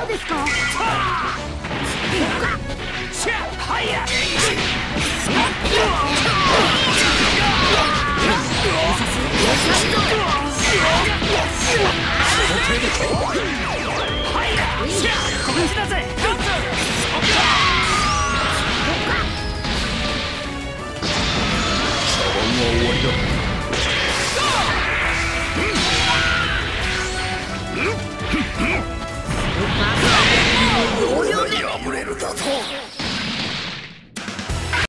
のですか？終わりだ。